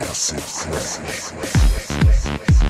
Acid Crash.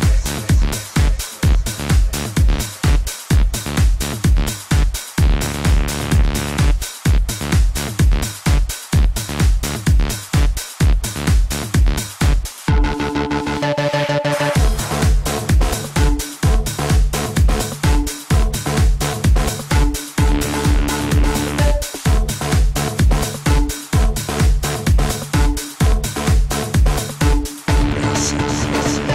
Jesus.